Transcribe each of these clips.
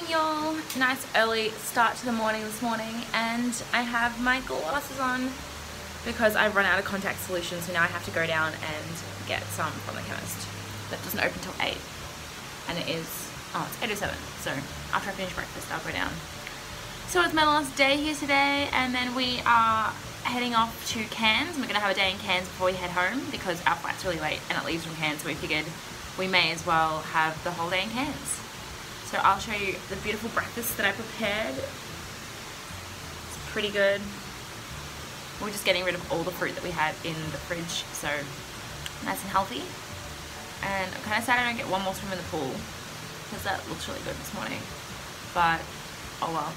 morning y'all. Nice early start to the morning this morning and I have my glasses on because I've run out of contact solutions so now I have to go down and get some from the chemist. That doesn't open till 8 and it is oh it's 8.07 so after I finish breakfast I'll go down. So it's my last day here today and then we are heading off to Cairns. We're gonna have a day in Cairns before we head home because our flight's really late and it leaves from Cairns so we figured we may as well have the whole day in Cairns so I'll show you the beautiful breakfast that I prepared. It's pretty good. We're just getting rid of all the fruit that we had in the fridge, so nice and healthy. And I'm kind of sad I don't get one more swim in the pool, because that looks really good this morning. But, oh well.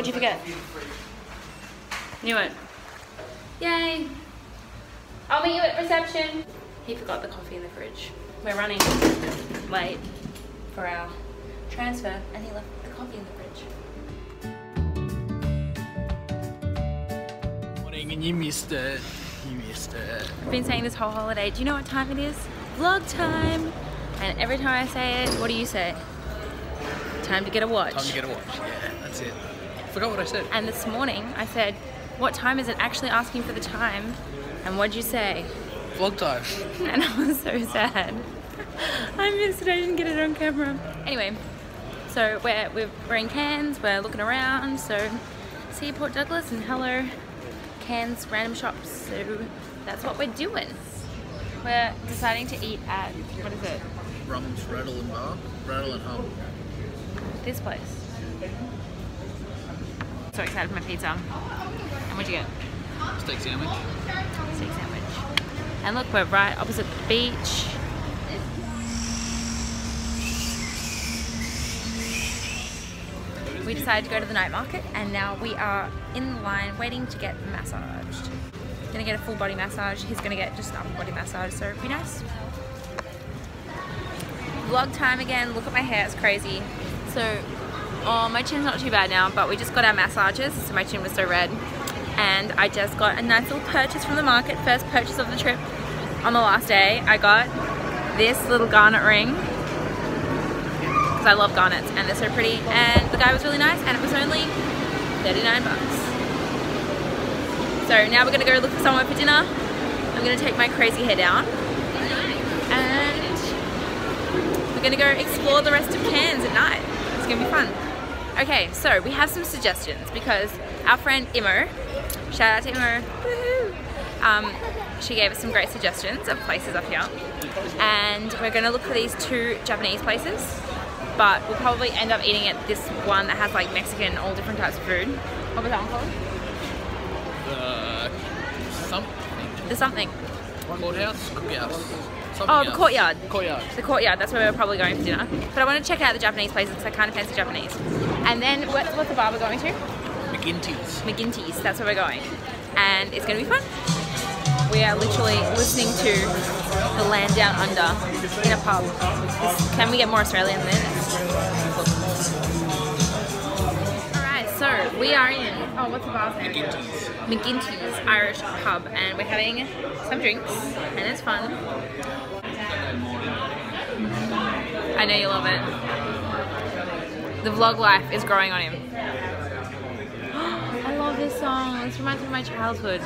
What'd you forget? Knew it. Yay! I'll meet you at reception. He forgot the coffee in the fridge. We're running late for our transfer and he left the coffee in the fridge. Morning and you missed it. You missed it. I've been saying this whole holiday, do you know what time it is? Vlog time! And every time I say it, what do you say? Time to get a watch. Time to get a watch, yeah, that's it. Forgot what I said. And this morning I said, what time is it? Actually asking for the time. And what'd you say? Vlog time. And I was so sad. I missed it, I didn't get it on camera. Anyway, so we're, we're in Cairns, we're looking around, so see Port Douglas and hello Cairns random shops. So that's what we're doing. We're deciding to eat at, what is it? Rum's Rattle and Bar? Rattle and Hum. This place so excited for my pizza. And what'd you get? Steak sandwich. Steak sandwich. And look, we're right opposite the beach. We decided to go to the night market and now we are in line waiting to get massaged. Gonna get a full body massage. He's gonna get just an upper body massage, so it'd be nice. Vlog time again. Look at my hair, it's crazy. So Oh, my chin's not too bad now, but we just got our massages, so my chin was so red. And I just got a nice little purchase from the market, first purchase of the trip. On the last day, I got this little garnet ring, because I love garnets, and they're so pretty. And the guy was really nice, and it was only 39 bucks. So now we're gonna go look for somewhere for dinner. I'm gonna take my crazy hair down. And we're gonna go explore the rest of Cairns at night. It's gonna be fun. Okay, so we have some suggestions because our friend Imo, shout out to Imo, um, she gave us some great suggestions of places up here. And we're gonna look for these two Japanese places, but we'll probably end up eating at this one that has like Mexican, all different types of food. What was that one called? The something. The something. Courthouse? Cookhouse. Something oh, the else. courtyard. Courtyard. The courtyard. That's where we're probably going for dinner. But I want to check out the Japanese places because I kind of fancy Japanese. And then what's, what's the bar we're going to? McGinty's. McGinty's. That's where we're going, and it's going to be fun. We are literally listening to the land down under in a pub. Can we get more Australian than this? We are in, oh what's the bar's name? McGinty's. McGinty's Irish pub and we're having some drinks and it's fun. I know you love it. The vlog life is growing on him. I love this song. This reminds me of my childhood.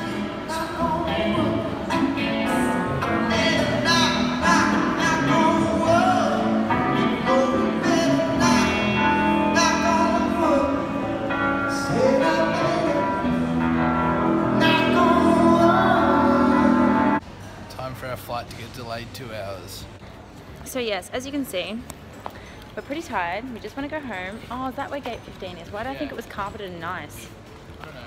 So yes, as you can see, we're pretty tired. We just want to go home. Oh, is that where gate 15 is? Why did yeah. I think it was carpeted and nice? I don't know.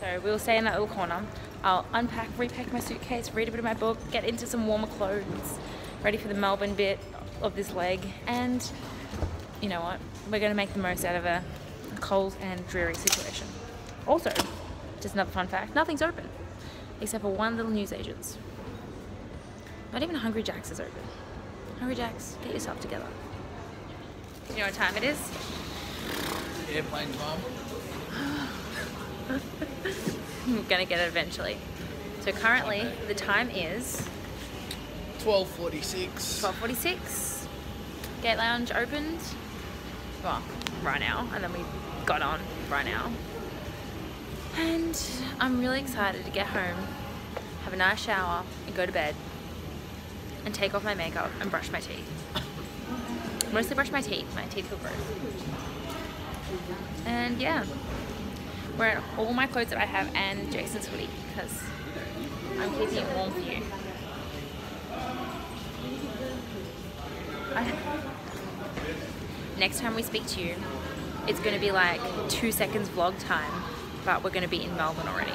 So we'll stay in that little corner. I'll unpack, repack my suitcase, read a bit of my book, get into some warmer clothes, ready for the Melbourne bit of this leg. And you know what? We're going to make the most out of a cold and dreary situation. Also, just another fun fact, nothing's open except for one little newsagent's. Not even Hungry Jack's is open. Hungry Jack's, get yourself together. You know what time it is? Airplane time. I'm gonna get it eventually. So currently the time is 12.46. 12.46. Gate lounge opened. Well, right now. And then we got on right now. And I'm really excited to get home, have a nice shower, and go to bed. And take off my makeup and brush my teeth. Mostly brush my teeth. My teeth feel gross. And yeah, wearing all my clothes that I have and Jason's hoodie because I'm keeping it warm for you. Next time we speak to you, it's going to be like two seconds vlog time, but we're going to be in Melbourne already.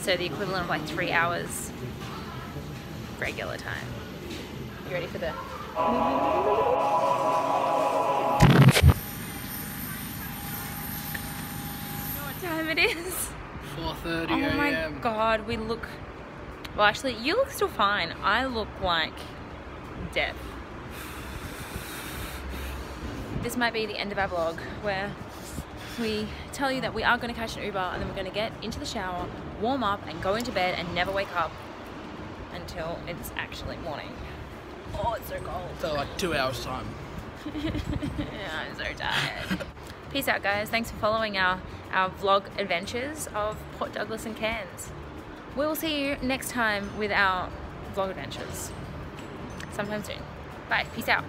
So the equivalent of like three hours regular time. You ready for the? You know what time it is? 4.30 Oh my god, we look. Well, actually, you look still fine. I look like death. This might be the end of our vlog where we tell you that we are going to catch an Uber and then we're going to get into the shower, warm up, and go into bed and never wake up until it's actually morning. Oh, it's so cold. So like two hours time. I'm so tired. Peace out, guys. Thanks for following our, our vlog adventures of Port Douglas and Cairns. We will see you next time with our vlog adventures. Sometime soon. Bye. Peace out.